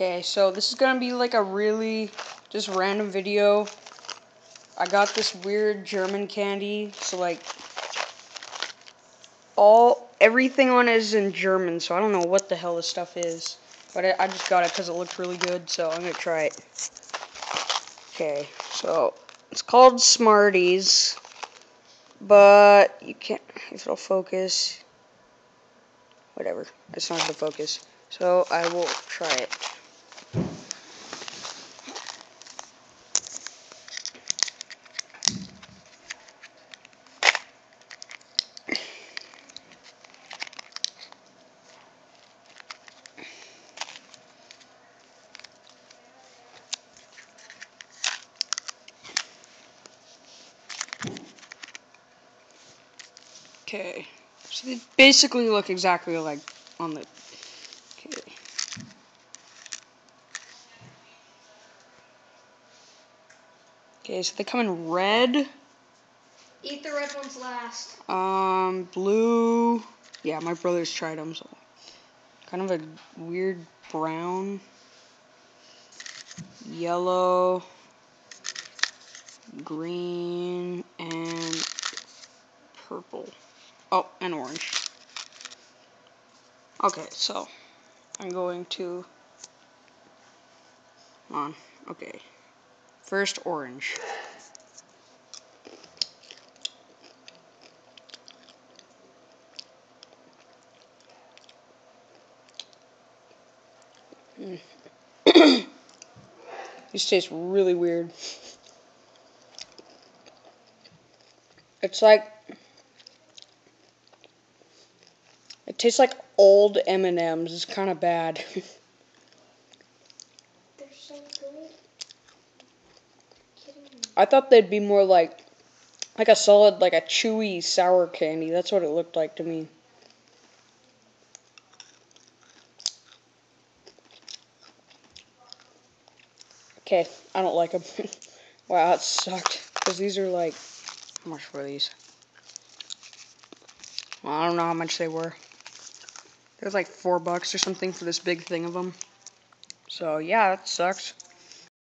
Okay, so this is gonna be like a really just random video. I got this weird German candy, so like all everything on it is in German, so I don't know what the hell this stuff is. But I, I just got it because it looked really good, so I'm gonna try it. Okay, so it's called Smarties, but you can't if it'll focus. Whatever, it's not gonna focus. So I will try it. Okay, so they basically look exactly like on the. Okay. Okay, so they come in red. Eat the red ones last. Um, blue. Yeah, my brothers tried them, so kind of a weird brown, yellow, green, and purple. Oh, and orange. Okay, so I'm going to Come on. Okay. First orange. Mm. These taste really weird. It's like It tastes like old M&Ms. It's kind of bad. So. I thought they'd be more like like a solid like a chewy sour candy. That's what it looked like to me. Okay, I don't like them. wow, that sucked. Because these are like, how much were these? Well, I don't know how much they were. It was like four bucks or something for this big thing of them. So yeah, that sucks.